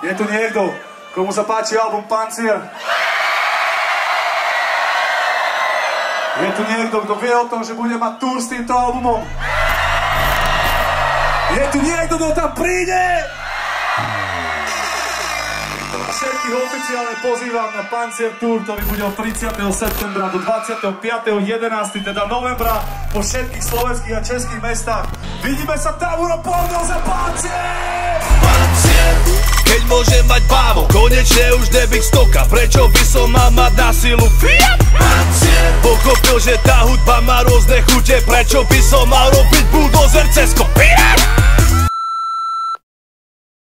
Je tu niekto, komu sa páči album Pancier? Je tu niekto, kto vie o tom, že bude mať tour s týmto albumom? Je tu niekto, kto tam príde? Všetkých oficiálne pozývam na Pancier Tour, ktorý bude od 30. septembra do 25.11. teda novembra po všetkých slovenských a českých mestách. Vidíme sa tam, Uroporno za Pancier! Konečne už nebyť stoka, prečo by som mal mať na silu Fiat? Pochopil, že tá hudba má rôzne chute, prečo by som mal robiť bulldozer cez kopírat?